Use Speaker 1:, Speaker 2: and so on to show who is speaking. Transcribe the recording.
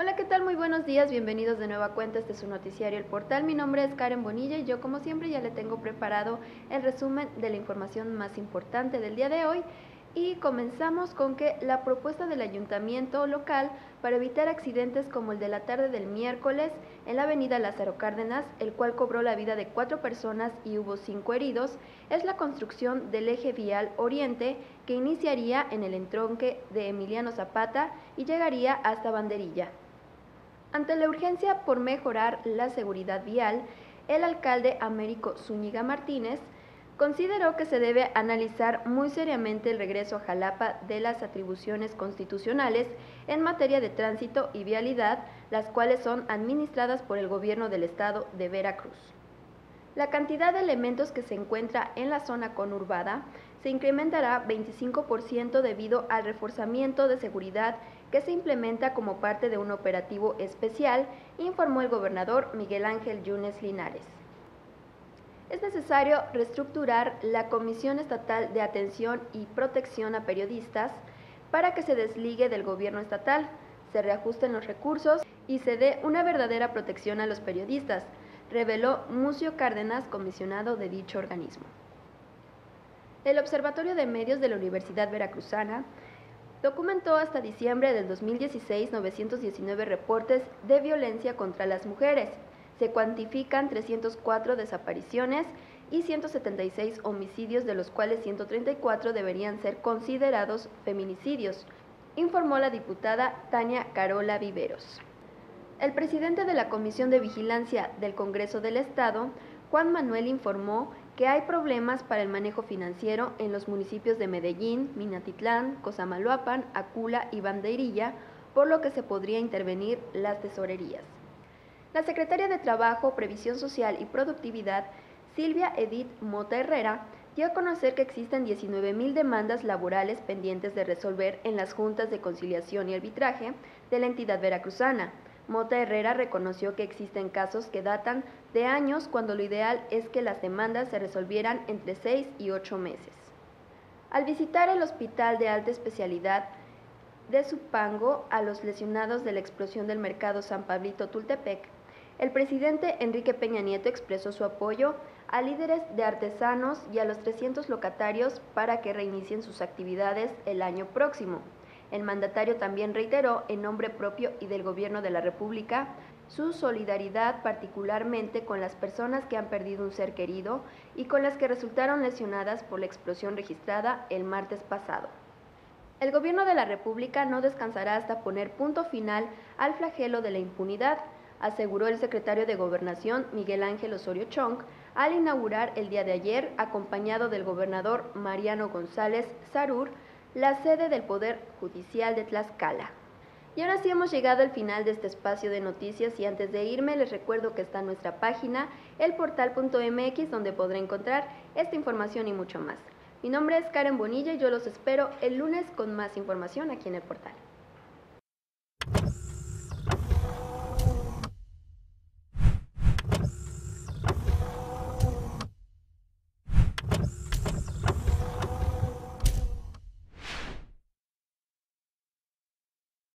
Speaker 1: Hola, ¿qué tal? Muy buenos días, bienvenidos de nueva cuenta, este es su noticiario El Portal. Mi nombre es Karen Bonilla y yo como siempre ya le tengo preparado el resumen de la información más importante del día de hoy y comenzamos con que la propuesta del ayuntamiento local para evitar accidentes como el de la tarde del miércoles en la avenida Lázaro Cárdenas, el cual cobró la vida de cuatro personas y hubo cinco heridos, es la construcción del eje vial oriente que iniciaría en el entronque de Emiliano Zapata y llegaría hasta Banderilla. Ante la urgencia por mejorar la seguridad vial, el alcalde Américo Zúñiga Martínez consideró que se debe analizar muy seriamente el regreso a Jalapa de las atribuciones constitucionales en materia de tránsito y vialidad, las cuales son administradas por el gobierno del estado de Veracruz. La cantidad de elementos que se encuentra en la zona conurbada se incrementará 25% debido al reforzamiento de seguridad que se implementa como parte de un operativo especial, informó el gobernador Miguel Ángel Yunes Linares. Es necesario reestructurar la Comisión Estatal de Atención y Protección a Periodistas para que se desligue del gobierno estatal, se reajusten los recursos y se dé una verdadera protección a los periodistas, reveló Mucio Cárdenas, comisionado de dicho organismo. El Observatorio de Medios de la Universidad Veracruzana documentó hasta diciembre del 2016 919 reportes de violencia contra las mujeres. Se cuantifican 304 desapariciones y 176 homicidios, de los cuales 134 deberían ser considerados feminicidios, informó la diputada Tania Carola Viveros. El presidente de la Comisión de Vigilancia del Congreso del Estado, Juan Manuel, informó que hay problemas para el manejo financiero en los municipios de Medellín, Minatitlán, Cosamaloapan, Acula y Bandeirilla, por lo que se podría intervenir las tesorerías. La secretaria de Trabajo, Previsión Social y Productividad, Silvia Edith Mota Herrera, dio a conocer que existen 19.000 demandas laborales pendientes de resolver en las juntas de conciliación y arbitraje de la entidad veracruzana, Mota Herrera reconoció que existen casos que datan de años cuando lo ideal es que las demandas se resolvieran entre seis y ocho meses. Al visitar el Hospital de Alta Especialidad de Supango a los lesionados de la explosión del mercado San Pablito Tultepec, el presidente Enrique Peña Nieto expresó su apoyo a líderes de artesanos y a los 300 locatarios para que reinicien sus actividades el año próximo. El mandatario también reiteró, en nombre propio y del Gobierno de la República, su solidaridad particularmente con las personas que han perdido un ser querido y con las que resultaron lesionadas por la explosión registrada el martes pasado. El Gobierno de la República no descansará hasta poner punto final al flagelo de la impunidad, aseguró el secretario de Gobernación Miguel Ángel Osorio Chong al inaugurar el día de ayer, acompañado del gobernador Mariano González Sarur, la sede del Poder Judicial de Tlaxcala. Y ahora sí hemos llegado al final de este espacio de noticias y antes de irme les recuerdo que está nuestra página, elportal.mx, donde podrá encontrar esta información y mucho más. Mi nombre es Karen Bonilla y yo los espero el lunes con más información aquí en el portal.